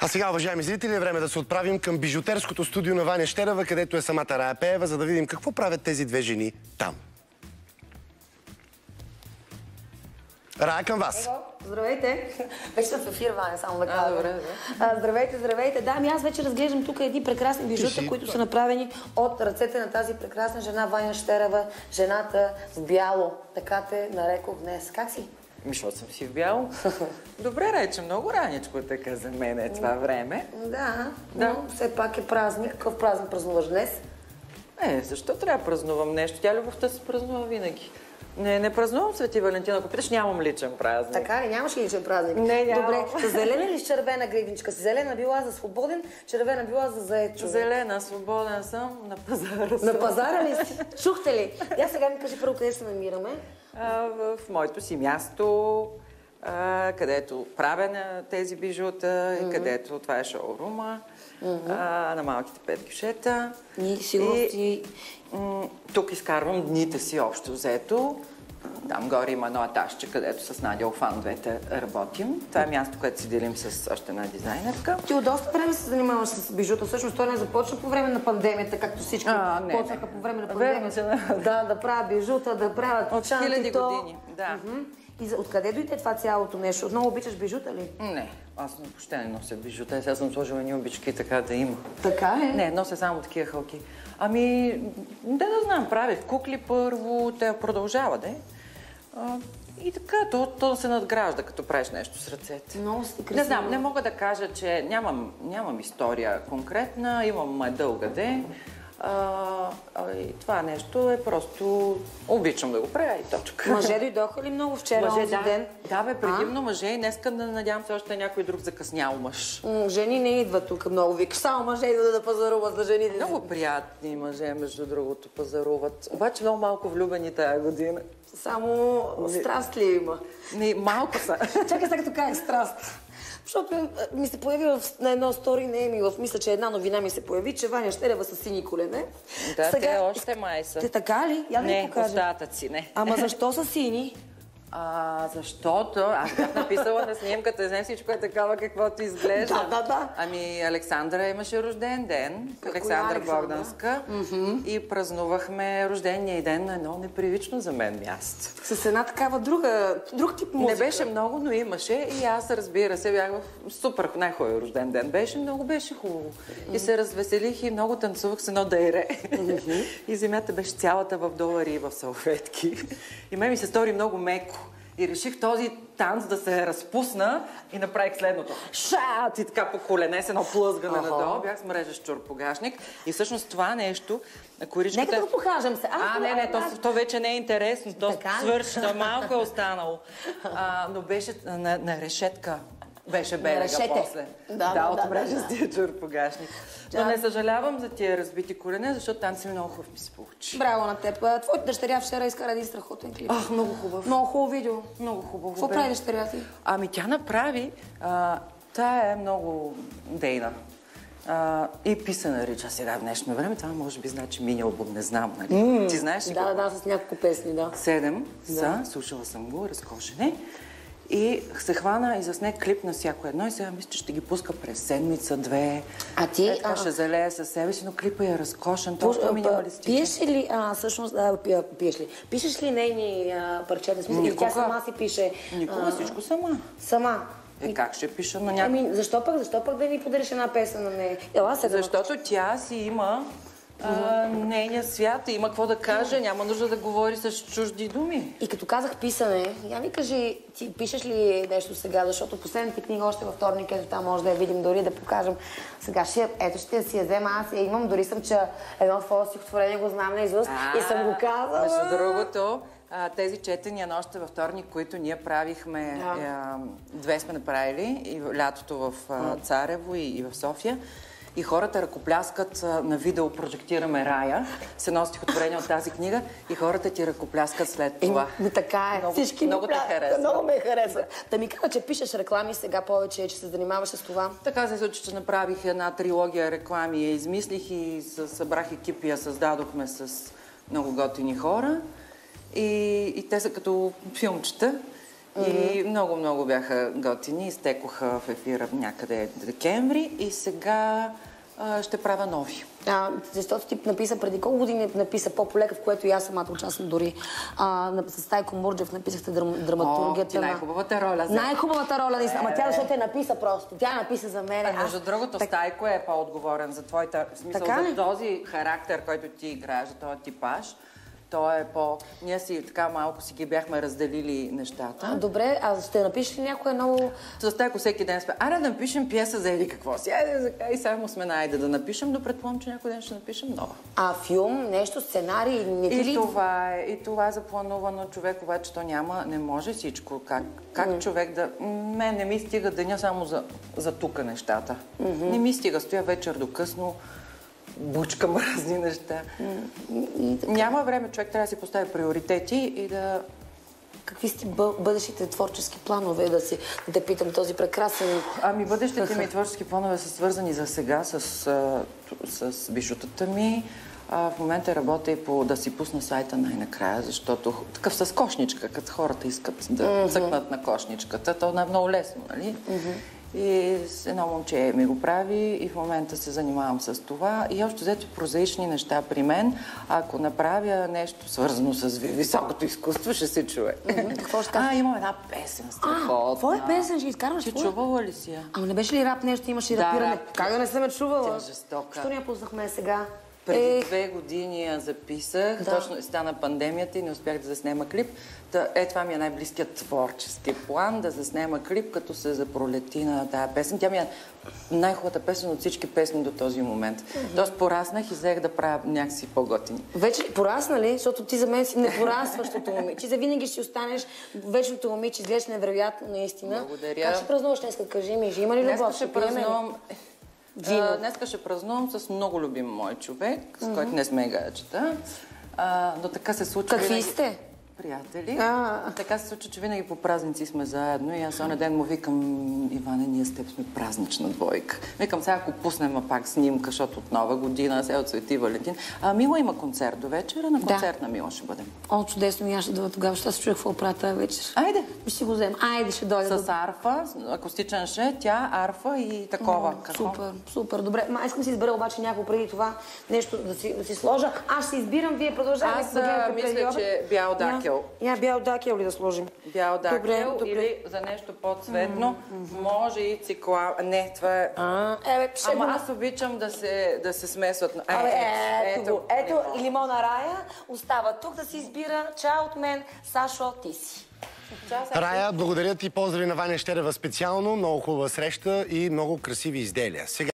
А сега, уважаеми зрители, е време да се отправим към бижутерското студио на Ваня Щерева, където е самата Рая Пеева, за да видим какво правят тези две жени там. Рая към вас. Здравейте. Вече съм в ефир, Ваня, само да кажа. добре, добре. А, здравейте, здравейте. Да, ами аз вече разглеждам тук едни прекрасни бижута, които са направени от ръцете на тази прекрасна жена Ваня Щерева, жената в бяло. Така те нарекох днес. Как си? Ми, защото съм си в бяло. Добре рече, много раничко е така за мен е това време. Да, Да. но все пак е празник. Какъв празник празнуваш днес? Е, защо трябва да празнувам нещо? Тя любовта се празнува винаги. Не, не празнувам Свети Валентина. Ако питаш, нямам личен празник. Така ли? Нямаш ли личен празник? Не, нямам. Добре. С зелена или с червена гривничка? С зелена била за свободен, червена била за заед човек. Зелена, свободен съм, на пазара съм. На пазара ли си? Чухте ли? Я сега ми кажи първо къде се намираме. А, в моето си място, където правя на тези бижута, и където това е шоурума, а, на малките пет гишета. Ние сигурно И, си... м, тук изкарвам дните си общо взето. Там горе има едно етажче, където с Надя Офан двете работим. Това е място, което си делим с още една дизайнерка. Ти от доста време се занимаваш с бижута. Всъщност той не започна по време на пандемията, както всички А, не, почнаха не. по време на Верно, пандемията. че да. Да, правят бижута, да правят От хиляди години, да. Мгм. И за, откъде дойде това цялото нещо? Отново обичаш бижута ли? Не, аз въобще не нося бижута. Сега съм сложила ни обички така да има. Така ли? Не, нося само такива хълки. Ами, да да знам, правих кукли първо, те продължава, да е. И така, то, то се надгражда, като правиш нещо с ръцете. Много сте Не красива. знам, не мога да кажа, че нямам, нямам история конкретна, имам дълга де. А, а, и това нещо е просто обичам да го правя и точка. Мъже дойдоха ли много вчера, Мъже, да. ден? Да, бе, предимно мъже и днеска да надявам се още някой друг закъснял мъж. Жени не идват тук много. Викаш, само мъже идват да пазаруват за жените. Много приятни мъже, между другото, пазаруват. Обаче много малко влюбени тая година. Само страст ли има? Не, малко са. Чакай сега като казах страст. Защото е, ми се появи в, на едно стори, не е ми в мисля, че една новина ми се появи, че Ваня Щерева с сини колене. Да, те още май са. Те така ли? Я да Не, покажа. остатъци, не. Ама защо са сини? А, защото аз бях написала на снимката, не всичко е такава, каквото изглежда. Да, да, да. Ами, Александра имаше рожден ден, Коя Александра Александра? Богданска, и празнувахме рождения й ден на едно непривично за мен място. С една такава друга, друг тип музика. Не беше много, но имаше и аз, разбира се, бях в супер най-хубав рожден ден. Беше много, беше хубаво. И се развеселих и много танцувах с едно дайре. и земята беше цялата в долари и в салфетки. И мен ми се стори много меко. И реших този танц да се разпусна и направих следното. Шат! И така по колене с едно плъзгане Ага. надолу. Бях с мрежа с чурпогашник. И всъщност това нещо, коричката... Нека да го покажем се. А, не, не, то, то вече не е интересно. То Така ли? свърши, то малко е останало. А, но беше на, на решетка. Беше берега после. Да, да, от да, мрежа да, с тия чурпогашник. Но не съжалявам за тия разбити колене, защото танци много хубав ми се получи. Браво на теб. Твоята дъщеря вчера изкара един страхотен клип. Ах, много хубав. Много хубаво видео. Много хубаво Какво прави дъщеря ти? Ами тя направи, а, тая е много дейна. А, и писа нарича сега в днешно време. Това може би значи мини албум, не знам. Нали? Ти знаеш ли Да, да, да, с няколко песни, да. Седем са, слушала съм го, разкошене. И се хвана и засне клип на всяко едно и сега мисля, че ще ги пуска през седмица, две. А ти, Е, а- ще залее със себе си, но клипа е разкошен, толкова минималистичен. Пиеш ли, а, всъщност, а, пи- пиеш ли? Пишеш ли нейни а, парчета? В Смисъл, или тя Никога. сама си пише? Никога а, всичко сама. Сама. Е, как ще пиша на някой? Ами, защо пък, защо пък да ни подариш една песен на нея? Ела сега. Защото тя си има а, нейния свят и има какво да каже, няма нужда да говори с чужди думи. И като казах писане, я ми кажи, ти пишеш ли нещо сега, защото последната книга още във вторник, ето там може да я видим, дори да покажем. Сега ще, ето ще си я взема, аз я имам, дори съм, че едно твое стихотворение го знам наизуст и съм го казала. Между другото, а, тези четения на още във вторник, които ние правихме, Да. а, две сме направили, и лятото в а, Царево и, и в София. И хората ръкопляскат, на видео прожектираме Рая, с едно стихотворение от тази книга, и хората ти ръкопляскат след това. Еми, така е. Много- Всички много ми те харесва. Много ме хареса. Да ми кажа, че пишеш реклами сега повече, че се занимаваш с това. Така се случи, че направих една трилогия реклами, я измислих и събрах екип и я създадохме с много готини хора. И, и те са като филмчета. И много-много бяха готини. Изтекоха в ефира някъде декември и сега а, ще правя нови. А, защото ти написа преди колко години написа по-полека, в което и аз самата участвам дори. А, с Тайко Мурджев написахте драм, О, драматургията. на- най-хубавата роля. за- Най-хубавата роля, наистина. Ама тя защото я написа просто. Тя написа за мен. А, между другото, Стайко е по-отговорен за твоята... В смисъл, Така за този характер, който ти играеш, за този типаж. Той е по... Ние си така малко си ги бяхме разделили нещата. А, добре, а ще напишеш ли някое ново... С Стайко всеки ден сме, айде да напишем пиеса за еди какво си. Айде, за- и само сме на айде да напишем, но предполагам, че някой ден ще напишем нова. А, филм, нещо, сценарий, не И ли... това, е, и това е запланувано. Човек обаче то няма, не може всичко. Как, как човек да... Мен не ми стига деня само за, за тука нещата. Не ми стига. Стоя вечер до късно, бучкам разни неща. И, Няма време. Човек трябва да си постави приоритети и да... какви сте бъ- бъдещите творчески планове, да, си, да питам този прекрасен... Ами бъдещите ми творчески планове са свързани за сега с, с бижутата ми. А, в момента работя и по да си пусна сайта най-накрая, защото такъв с кошничка, като хората искат да цъкнат на кошничката, то е много лесно, нали? И с едно момче ми го прави и в момента се занимавам с това. И общо взето прозаични неща при мен. Ако направя нещо свързано с ви- високото изкуство, ще се чуе. Какво ще? А, имам една песен страхотна. А, твоя песен ще изкарваш? Ти чувала ли си я? Ама не беше ли рап нещо, имаше и Да, рапиране? рап. Как да не съм я чувала? Тя е жестока. Що ни я пуснахме сега? Преди Е, две години я записах, Да. точно стана пандемията и не успях да заснема клип. Та, е, това ми е най-близкият творчески план, да заснема клип, като се запролети на тази песен. Тя ми е най-хубавата песен от всички песни до този момент. Тоест пораснах и взех да правя някакси по-готини. Вече порасна ли? Защото ти за мен си непорастващото момиче. Ти завинаги ще останеш вечното момиче, изглеждаш невероятно наистина. Благодаря. Как ще празнуваш днес? Кажи ми, ще има ли любов? ще пием ли? празнувам... Вино. А, Днеска ще празнувам с много любим мой човек, с който не сме гаджета. А, но така се случва. Какви сте? Приятели. А. Така се случва, че винаги по празници сме заедно и аз оня ден му викам, Иване, ние с теб сме празнична двойка. Викам, сега ако пуснем пак снимка, защото от нова година, сега от Свети Валентин. А Мила има концерт до вечера, на Да. концерт на Мила ще бъдем. О, чудесно, аз ще дойда тогава, защото аз чуях какво правя вечер. Айде! Ще си го взема. Айде, ще дойда. С арфа, акустичен ше, тя, арфа и такова. Какво? Супер, супер, добре. Ма искам да си избера обаче някакво преди това нещо да си, да си сложа. Аз ще избирам, вие продължавайте Аз, да мисля, че бял дакел. Я, я бял дакел ли да сложим? Бял дакел Добре, добре. или за нещо по-цветно, може и цикла... Не, това е... А, е, ще Ама аз обичам да се, да се смесват. Е, Абе, ето, го. Ето, лимон. и лимона Рая остава тук да си избира. Чао от мен, Сашо, ти си. Рая, благодаря ти, поздрави на Ваня Щерева специално, много хубава среща и много красиви изделия. Сега